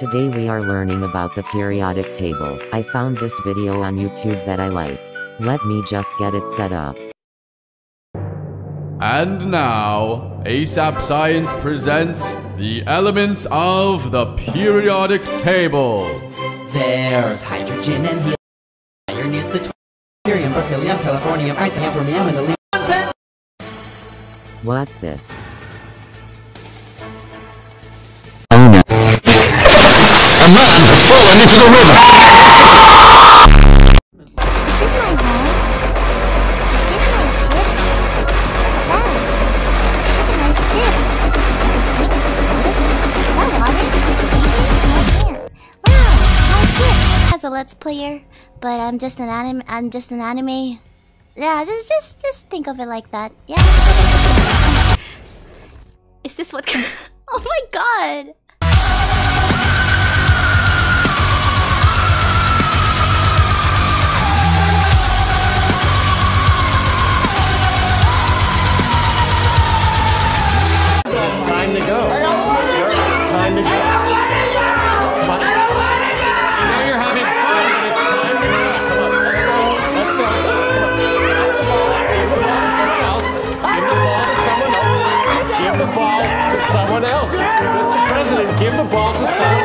Today we are learning about the periodic table. I found this video on YouTube that I like. Let me just get it set up. And now, ASAP Science presents the elements of the periodic table. There's hydrogen and helium. Iron is the tw- Helium, berkelium, californium, einsteinium, fermium, and the What's this? Is this my home? Is this my ship? Look at that. Look at my ship. Is it pink? What is it? Is that water? Wow, my ship has a let's player, but I'm just an anime. I'm just an anime. Yeah, just just just think of it like that. Yeah. Is this what? oh my god! Someone else. Mr. President, give the ball to someone